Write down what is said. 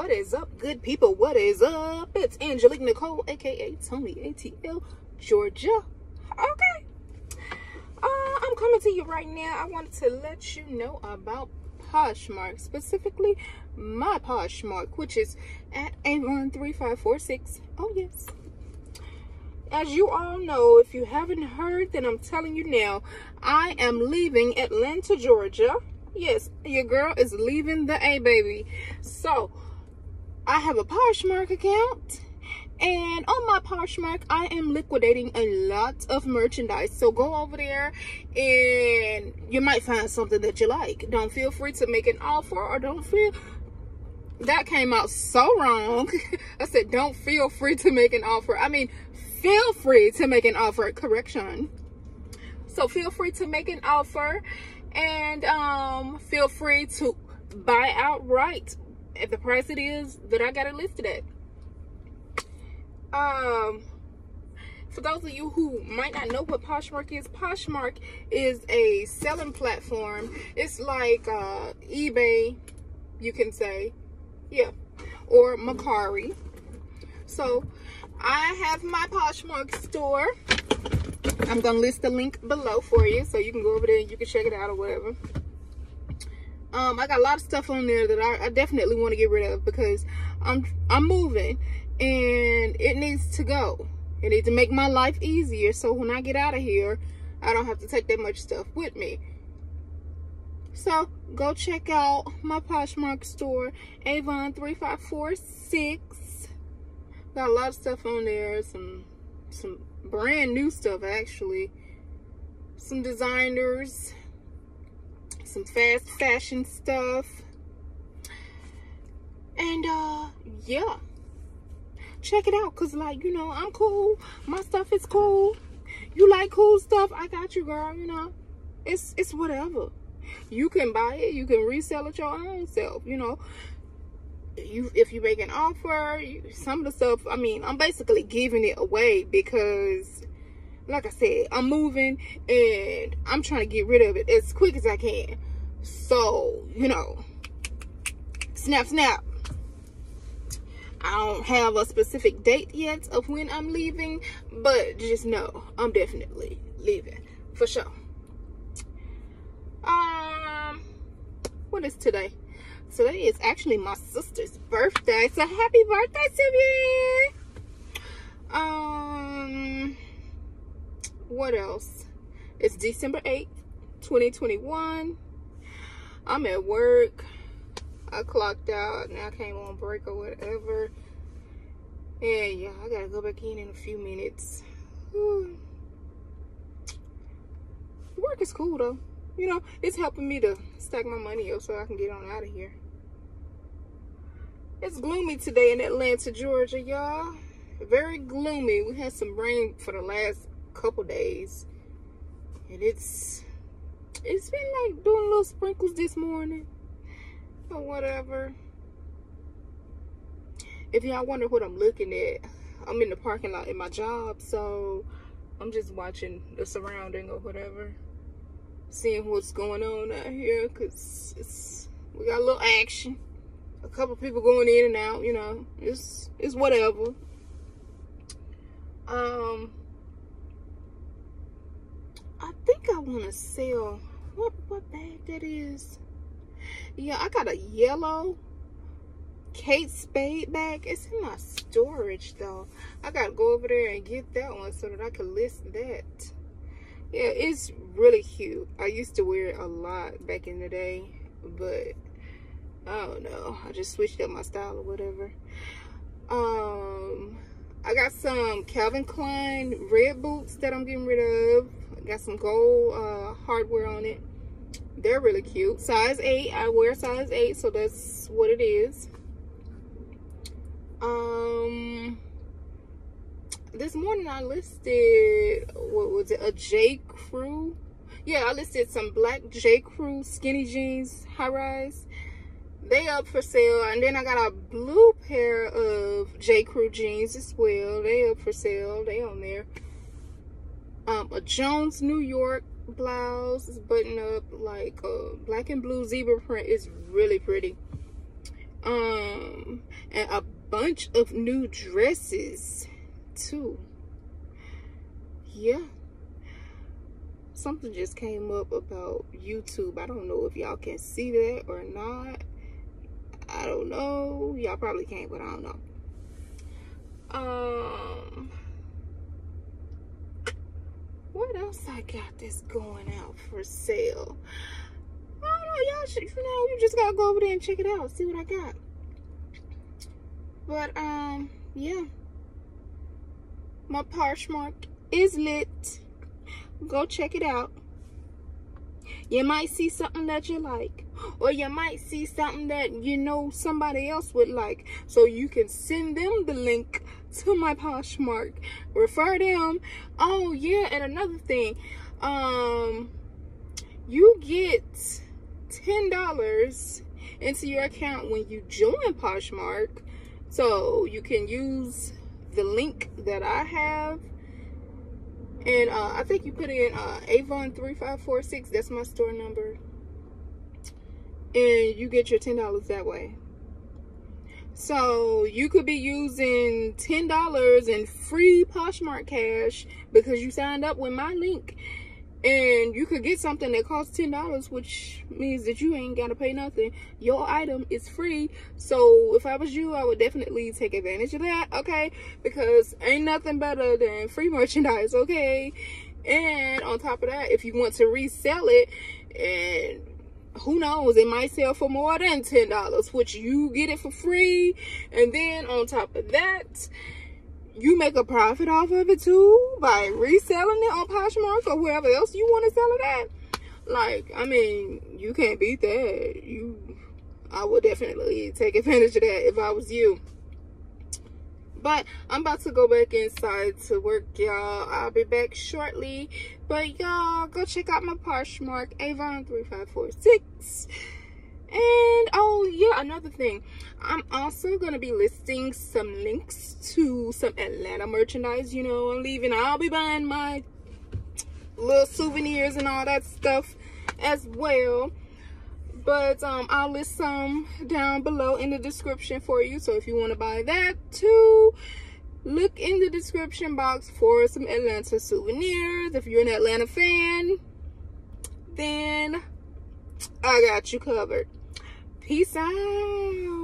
What is up, good people? What is up? It's Angelique Nicole, aka Toni ATL, Georgia. Okay. Uh, I'm coming to you right now. I wanted to let you know about Poshmark, specifically my Poshmark, which is at Avon3546. Oh, yes. As you all know, if you haven't heard, then I'm telling you now, I am leaving Atlanta, Georgia. Yes, your girl is leaving the A baby. So, I have a Poshmark account. And on my Poshmark, I am liquidating a lot of merchandise. So go over there and you might find something that you like. Don't feel free to make an offer or don't feel that came out so wrong. I said, don't feel free to make an offer. I mean, feel free to make an offer. Correction. So feel free to make an offer and um, feel free to buy outright at the price it is that I got it listed at. Um, for those of you who might not know what Poshmark is, Poshmark is a selling platform. It's like uh, eBay, you can say, yeah, or Mercari. So I have my Poshmark store. I'm gonna list the link below for you, so you can go over there and you can check it out or whatever. Um, I got a lot of stuff on there that I, I definitely want to get rid of because I'm I'm moving and it needs to go. It needs to make my life easier so when I get out of here, I don't have to take that much stuff with me. So go check out my Poshmark store, Avon 3546. Got a lot of stuff on there, some some brand new stuff actually. Some designers, some fast fashion stuff. And uh yeah. Check it out cuz like, you know, I'm cool. My stuff is cool. You like cool stuff? I got you, girl, you know. It's it's whatever. You can buy it, you can resell it your own self, you know you if you make an offer you, some of the stuff i mean i'm basically giving it away because like i said i'm moving and i'm trying to get rid of it as quick as i can so you know snap snap i don't have a specific date yet of when i'm leaving but just know i'm definitely leaving for sure um what is today today is actually my sister's birthday. So happy birthday, Sylvia! Um, what else? It's December 8th, 2021. I'm at work. I clocked out. Now I came on break or whatever. And yeah, I gotta go back in in a few minutes. Whew. Work is cool though you know, it's helping me to stack my money up so I can get on out of here. It's gloomy today in Atlanta, Georgia, y'all. Very gloomy. We had some rain for the last couple days. And it's it's been like doing little sprinkles this morning or whatever. If y'all wonder what I'm looking at, I'm in the parking lot in my job, so I'm just watching the surrounding or whatever seeing what's going on out here because it's we got a little action a couple people going in and out you know it's it's whatever um think i want to sell what what bag that is? Yeah i got a yellow Kate Spade bag. It's in my storage though. I gotta go over there and get that one so that I can list that. Yeah it's really cute. I used to wear it a lot back in the day but i don't know. I just switched up my style or whatever. Um got some calvin klein red boots that i'm getting rid of got some gold uh hardware on it they're really cute size 8 i wear size 8 so that's what it is um this morning I listed, what was it, a J. Crew? Yeah, I listed some black J. Crew skinny jeans, high rise. They up for sale. And then I got a blue pair of J. Crew jeans as well. They up for sale. They on there. Um, a Jones New York blouse is button up like a black and blue zebra print. is really pretty. Um, and a bunch of new dresses too. Yeah. Something just came up about YouTube. I don't know if y'all can see that or not. I don't know. Y'all probably can't, but I don't know. Um, what else I got that's going out for sale? I don't know. Y'all should, you know, you just gotta go over there and check it out. See what I got. But, um, yeah. My Poshmark is lit. Go check it out. You might see something that you like. Or you might see something that you know somebody else would like. So you can send them the link to my Poshmark. Refer them. Oh, yeah. And another thing. Um, you get $10 into your account when you join Poshmark. So you can use the link that I have and uh, I think you put in uh, Avon 3546. That's my store number. And you get your $10 that way. So you could be using $10 in free Poshmark cash because you signed up with my link. And you could get something that costs ten dollars which means that you ain't gotta pay nothing. Your item is free. So if i was you i would definitely take advantage of that okay? Because ain't nothing better than free merchandise okay? And on top of that if you want to resell it and who knows it might sell for more than ten dollars which you get it for free and then on top of that you make a profit off of it too by reselling it on Poshmark or wherever else you want to sell it at. Like, I mean, you can't beat that. You, I would definitely take advantage of that if I was you. But I'm about to go back inside to work, y'all. I'll be back shortly. But y'all, go check out my Poshmark Avon 3546. And oh yeah, another thing. I'm also gonna be listing some links to some Atlanta merchandise. You know, I'm leaving. I'll be buying my little souvenirs and all that stuff as well. But um, I'll list some down below in the description for you. So if you want to buy that too, look in the description box for some Atlanta souvenirs. If you're an Atlanta fan, then I got you covered. Peace out.